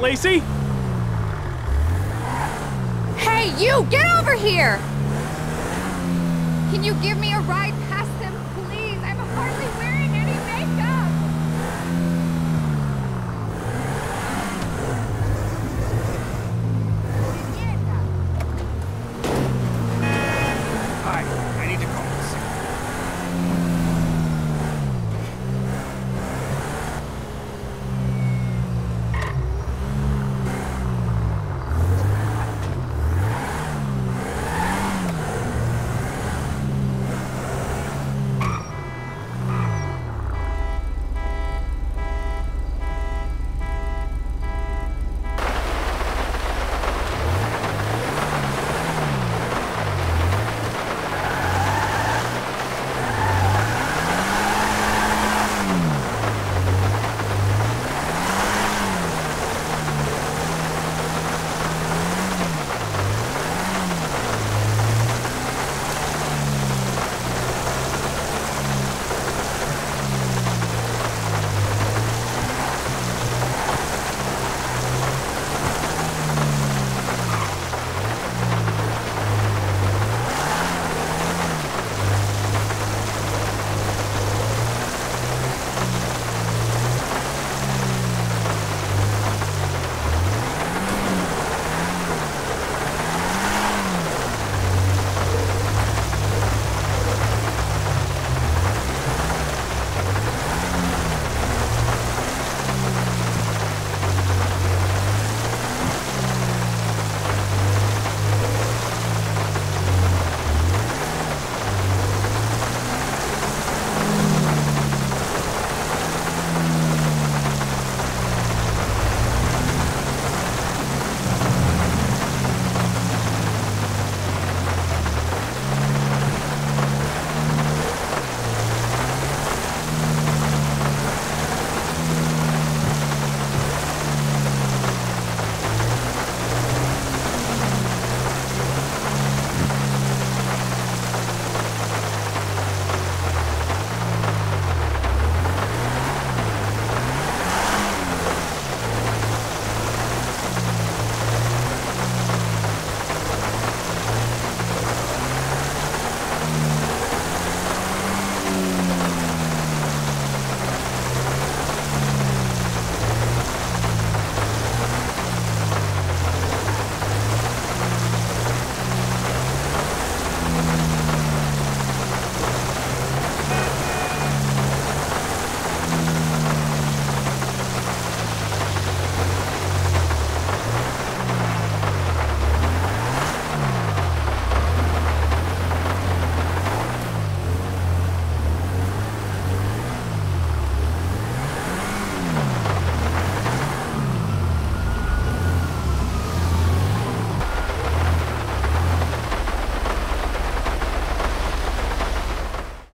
Lacey? Hey, you! Get over here! Can you give me a ride